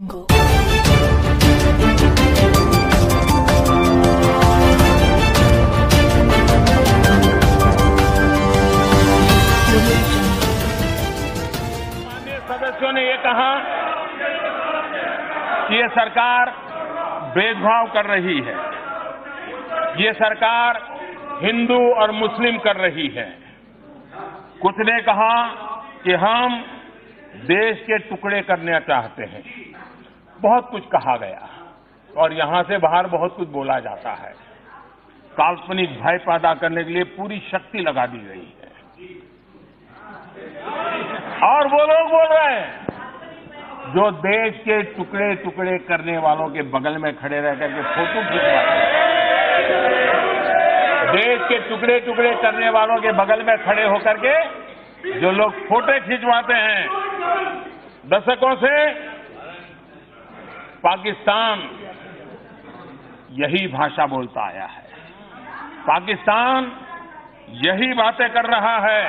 सदस्यों ने ये कहा कि ये सरकार भेदभाव कर रही है। ये सरकार हिंदू और मुस्लिम कर रही है। कुछ ने कहा कि हम देश के टुकड़े करना चाहते हैं। बहुत कुछ कहा गया। और यहाँ से बाहर बहुत कुछ बोला जाता है। काल्पनिक भय पैदा करने के लिए पूरी शक्ति लगा दी गई है। और वो लोग बोल रहे हैं, जो देश के टुकड़े टुकड़े करने वालों के बगल में खड़े रह करके फ़ोटो खिंचवाते हैं। देश के टुकड़े टुकड़े करने वालों के बगल में खड़े होकर के जो लोग फ़ोटो खिंचवाते हैं, दशकों से पाकिस्तान यही भाषा बोलता आया है। पाकिस्तान यही बातें कर रहा है।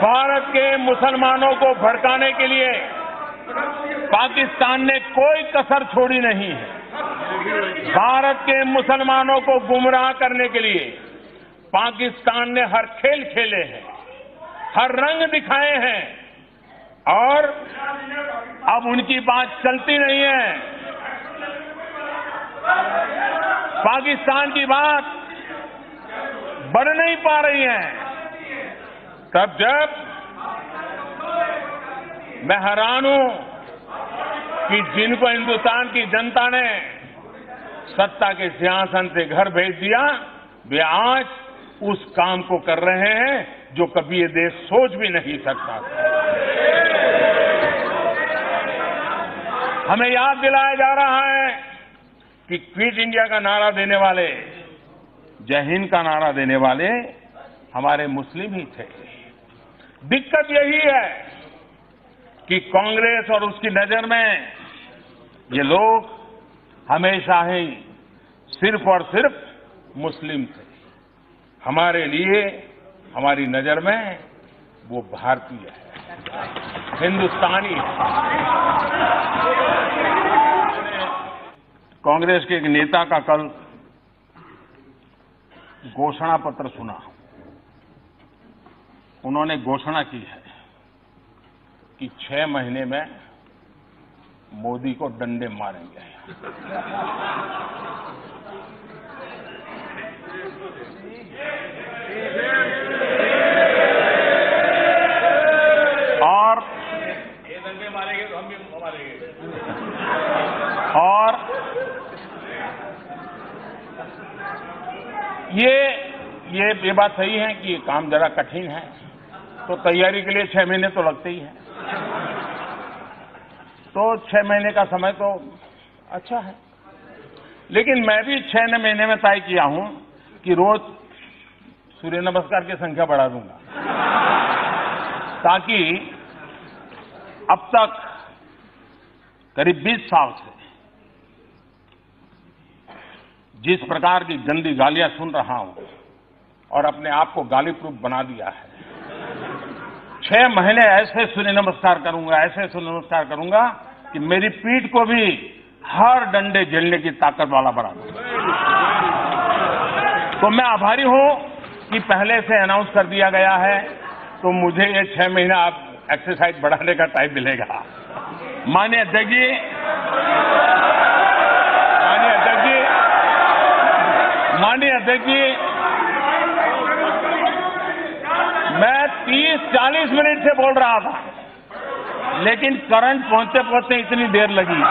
भारत के मुसलमानों को भड़काने के लिए पाकिस्तान ने कोई कसर छोड़ी नहीं है। भारत के मुसलमानों को गुमराह करने के लिए पाकिस्तान ने हर खेल खेले हैं, हर रंग दिखाए हैं और अब उनकी बात चलती नहीं है। पाकिस्तान की बात बढ़ नहीं पा रही है। तब जब मैं हैरान हूँ कि जिनको हिंदुस्तान की जनता ने सत्ता के सिंहासन से घर भेज दिया, वे आज उस काम को कर रहे हैं जो कभी ये देश सोच भी नहीं सकता था। हमें याद दिलाया जा रहा है कि क्विट इंडिया का नारा देने वाले, जय हिंद का नारा देने वाले हमारे मुस्लिम ही थे। दिक्कत यही है कि कांग्रेस और उसकी नज़र में ये लोग हमेशा ही सिर्फ़ और सिर्फ़ मुस्लिम थे। हमारे लिए, हमारी नज़र में वो भारतीय है। हिंदुस्तानी। कांग्रेस के एक नेता का कल घोषणा पत्र सुना। उन्होंने घोषणा की है कि छह महीने में मोदी को डंडे मारेंगे। और ये ये ये बात सही है कि काम जरा कठिन है तो तैयारी के लिए छह महीने तो लगते ही हैं। तो छह महीने का समय तो अच्छा है। लेकिन मैं भी छह महीने में तय किया हूँ कि रोज सूर्य नमस्कार की संख्या बढ़ा दूँगा, ताकि अब तक करीब 20 साल से। जिस प्रकार की गंदी गालियाँ सुन रहा हूँ और अपने आप को गाली प्रूफ बना दिया है। छह महीने ऐसे सूर्य नमस्कार करूँगा, ऐसे सूर्य नमस्कार करूँगा कि मेरी पीठ को भी हर डंडे झेलने की ताकत वाला बना दूँगा तो मैं आभारी हूँ कि पहले से अनाउंस कर दिया गया है तो मुझे ये छह महीना आप एक्सरसाइज बढ़ाने का टाइम मिलेगा। माननीय अध्यक्ष जी। मान्य अध्यक्ष जी। माननीय अध्यक्ष जी। मैं 30-40 मिनट से बोल रहा था, लेकिन करंट पहुँचते पहुँचते इतनी देर लगी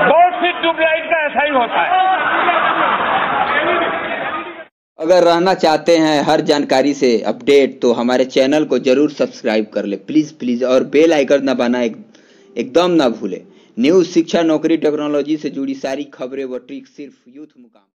बहुत सी ट्यूबलाइट का ऐसा ही होता है। अगर रहना चाहते हैं हर जानकारी से अपडेट तो हमारे चैनल को ज़रूर सब्सक्राइब कर ले। प्लीज़ प्लीज़ और बेल आइकन दबाना एक, एकदम ना भूले। न्यूज़ शिक्षा नौकरी टेक्नोलॉजी से जुड़ी सारी खबरें व ट्रिक सिर्फ़ यूथ मुकाम।